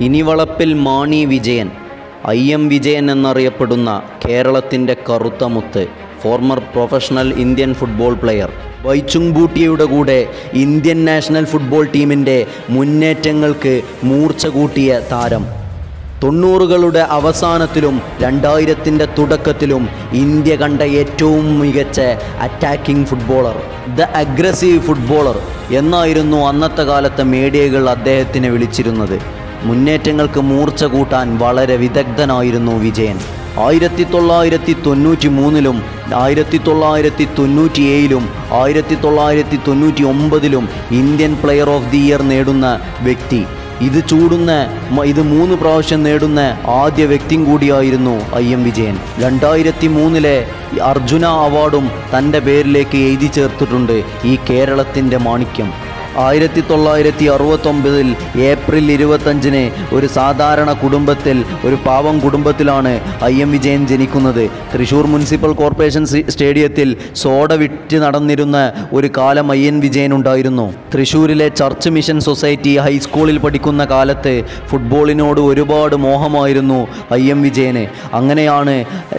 ഇനിവളപ്പിൽ Mani Vijayan I M Vijayan എന്നറിയപ്പെടുന്ന കേരളത്തിന്റെ കറുത്ത മുത്ത് former professional Indian football player Bhaichung ബൂട്ടിയയുടെ കൂടെ ഇന്ത്യൻ നാഷണൽ ഫുട്ബോൾ ടീമിന്റെ മുന്നേറ്റങ്ങൾക്ക് മൂർച്ച കൂട്ടിയ താരം. തൊണ്ണൂറുകളുടെ അവസാനത്തിലും രണ്ടായിരത്തിന്റെ തുടക്കത്തിലും ഇന്ത്യ കണ്ട ഏറ്റവും മികച്ച attacking footballer the aggressive footballer എന്നായിരുന്നു അന്നത്തെ കാലത്തെ മീഡിയകൾ അദ്ദേഹത്തിനെ വിളിച്ചിരുന്നത്. മുന്നേറ്റങ്ങൾക്ക് മൂർച്ച കൂട്ടാൻ വളരെ വിദഗ്ധനായിരുന്നു വിജയൻ. ആയിരത്തി തൊള്ളായിരത്തി തൊണ്ണൂറ്റി മൂന്നിലും ആയിരത്തി തൊള്ളായിരത്തി തൊണ്ണൂറ്റി ഏഴിലും ആയിരത്തി തൊള്ളായിരത്തി തൊണ്ണൂറ്റി ഒമ്പതിലും Indian player of the year നേടുന്ന വ്യക്തി. ഇത് ചൂടുന്ന ഇത് മൂന്ന് പ്രാവശ്യം നേടുന്ന ആദ്യ വ്യക്തിയും കൂടിയായിരുന്നു ഐ എം വിജയൻ. രണ്ടായിരത്തി മൂന്നിലെ അർജുന അവാർഡും തന്റെ പേരിലേക്ക് എഴുതി ചേർത്തിട്ടുണ്ട് ഈ കേരളത്തിന്റെ മാണിക്യം. ആയിരത്തി തൊള്ളായിരത്തി അറുപത്തൊമ്പതിൽ ഏപ്രിൽ ഇരുപത്തഞ്ചിന് ഒരു സാധാരണ കുടുംബത്തിൽ ഒരു പാവം കുടുംബത്തിലാണ് ഐ എം വിജയൻ ജനിക്കുന്നത്. തൃശൂർ മുനിസിപ്പൽ കോർപ്പറേഷൻ സ്റ്റേഡിയത്തിൽ സോഡ വിറ്റ് നടന്നിരുന്ന ഒരു കാലം ഐ എൻ വിജയൻ ഉണ്ടായിരുന്നു. തൃശൂരിലെ ചർച്ച് മിഷൻ സൊസൈറ്റി ഹൈസ്കൂളിൽ പഠിക്കുന്ന കാലത്ത് ഫുട്ബോളിനോട് ഒരുപാട് മോഹമായിരുന്നു ഐ എം വിജയന്. അങ്ങനെയാണ്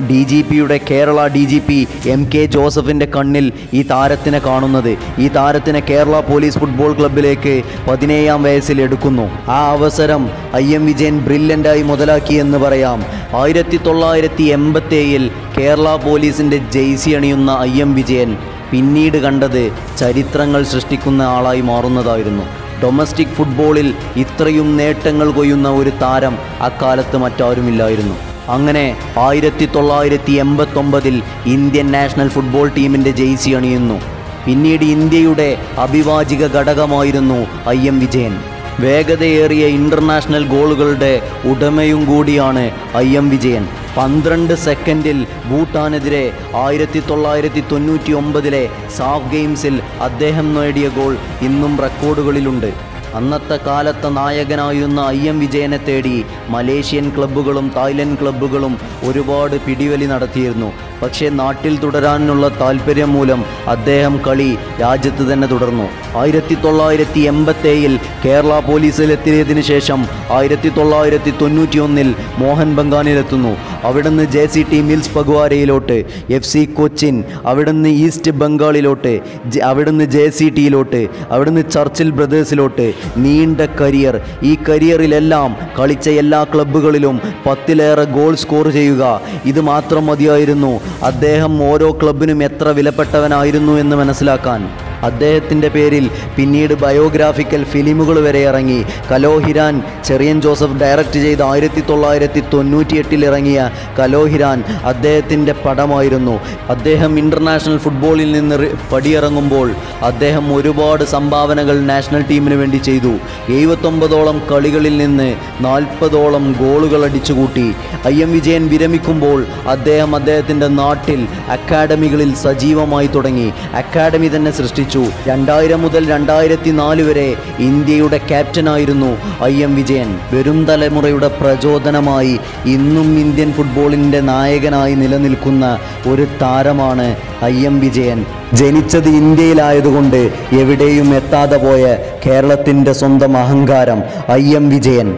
ഡി ജി പിയുടെ Kerala D G P M K ജോസഫിന്റെ കണ്ണിൽ ഈ താരത്തിനെ കാണുന്നത്. ഈ താരത്തിനെ കേരള പോലീസ് ഫുട്ബോൾ ക്ലബിലേക്ക് പതിനേഴാം വയസ്സിൽ എടുക്കുന്നു. ആ അവസരം ഐ എം വിജയൻ ബ്രില്യന്റായി മുതലാക്കി എന്ന് പറയാം. ആയിരത്തി തൊള്ളായിരത്തി എൺപത്തേഴിൽ കേരള പോലീസിന്റെ ജെയ്സി അണിയുന്ന ഐ എം വിജയൻ പിന്നീട് കണ്ടത് ചരിത്രങ്ങൾ സൃഷ്ടിക്കുന്ന ആളായി മാറുന്നതായിരുന്നു. ഡൊമസ്റ്റിക് ഫുട്ബോളിൽ ഇത്രയും നേട്ടങ്ങൾ കൊയ്യുന്ന ഒരു താരം അക്കാലത്ത് മറ്റാരുമില്ലായിരുന്നു. അങ്ങനെ ആയിരത്തി തൊള്ളായിരത്തി എൺപത്തൊമ്പതിൽ ഇന്ത്യൻ നാഷണൽ ഫുട്ബോൾ ടീമിന്റെ ജെയ്സി അണിയുന്നു. പിന്നീട് ഇന്ത്യയുടെ അഭിവാചിക ഘടകമായിരുന്നു ഐ എം വിജയൻ. വേഗതയേറിയ ഇന്റർനാഷണൽ ഗോളുകളുടെ ഉടമയും കൂടിയാണ് ഐ എം വിജയൻ. പന്ത്രണ്ട് സെക്കൻഡിൽ ഭൂട്ടാനെതിരെ ആയിരത്തി തൊള്ളായിരത്തി തൊണ്ണൂറ്റി ഒമ്പതിലെ സാഫ് ഗെയിംസിൽ അദ്ദേഹം നേടിയ ഗോൾ ഇന്നും റെക്കോർഡുകളിലുണ്ട്. അന്നത്തെ കാലത്തെ നായകനായിരുന്ന ഐ എം വിജയനെ തേടി മലേഷ്യൻ ക്ലബ്ബുകളും തായ്ലൻഡ് ക്ലബ്ബുകളും ഒരുപാട് പിടിവലി നടത്തിയിരുന്നു. പക്ഷേ നാട്ടിൽ തുടരാനുള്ള താല്പര്യം മൂലം അദ്ദേഹം കളി രാജ്യത്ത് തന്നെ തുടർന്നു. ആയിരത്തി തൊള്ളായിരത്തി എൺപത്തേഴിൽ കേരള പോലീസിലെത്തിയതിനു ശേഷം ആയിരത്തി തൊള്ളായിരത്തി തൊണ്ണൂറ്റി ഒന്നിൽ മോഹൻ ബംഗാനിലെത്തുന്നു. അവിടുന്ന് ജെ സി ടി മിൽസ് പഗ്വാരയിലോട്ട് എഫ് സി കൊച്ചിൻ അവിടുന്ന് ഈസ്റ്റ് ബംഗാളിലോട്ട് അവിടുന്ന് ജെ സി ടിയിലോട്ട് അവിടുന്ന് ചർച്ചിൽ ബ്രദേഴ്സിലോട്ട്. നീണ്ട കരിയർ. ഈ കരിയറിലെല്ലാം കളിച്ച എല്ലാ ക്ലബ്ബുകളിലും പത്തിലേറെ ഗോൾ സ്കോർ ചെയ്യുക. ഇത് മാത്രം മതിയായിരുന്നു. അദ്ദേഹം ഓരോ ക്ലബിനും എത്ര വിലപ്പെട്ടവനായിരുന്നു എന്ന് മനസ്സിലാക്കാൻ അദ്ദേഹത്തിന്റെ പേരിൽ പിന്നീട് ബയോഗ്രാഫിക്കൽ ഫിലിമുകൾ വരെ ഇറങ്ങി. കലോഹിരാൻ ചെറിയൻ ജോസഫ് ഡയറക്റ്റ് ചെയ്ത് ആയിരത്തി തൊള്ളായിരത്തി തൊണ്ണൂറ്റി എട്ടിൽ ഇറങ്ങിയ കലോഹിരാൻ അദ്ദേഹത്തിന്റെ പടമായിരുന്നു. അദ്ദേഹം ഇന്റർനാഷണൽ ഫുട്ബോളിൽ നിന്ന് പടിയിറങ്ങുമ്പോൾ അദ്ദേഹം ഒരുപാട് സംഭാവനകൾ നാഷണൽ ടീമിന് വേണ്ടി ചെയ്തു. എഴുപത്തൊമ്പതോളം കളികളിൽ നിന്ന് നാൽപ്പതോളം ഗോളുകൾ അടിച്ചുകൂട്ടി. ഐ എം വിജയൻ വിരമിക്കുമ്പോൾ അദ്ദേഹം അദ്ദേഹത്തിന്റെ നാട്ടിൽ അക്കാഡമികളിൽ സജീവമായി തുടങ്ങി. അക്കാഡമി തന്നെ സൃഷ്ടിച്ചു. രണ്ടായിരം മുതൽ രണ്ടായിരത്തി നാല് വരെ ഇന്ത്യയുടെ ക്യാപ്റ്റനായിരുന്നു ഐ എം വിജയൻ. വരും തലമുറയുടെ പ്രചോദനമായി ഇന്നും ഇന്ത്യൻ ഫുട്ബോളിന്റെ നായകനായി നിലനിൽക്കുന്ന ഒരു താരമാണ് ഐ എം വിജയൻ. ജനിച്ചത് ഇന്ത്യയിലായതുകൊണ്ട് എവിടെയും എത്താതെ പോയ കേരളത്തിന്റെ സ്വന്തം അഹങ്കാരം ഐ എം വിജയൻ.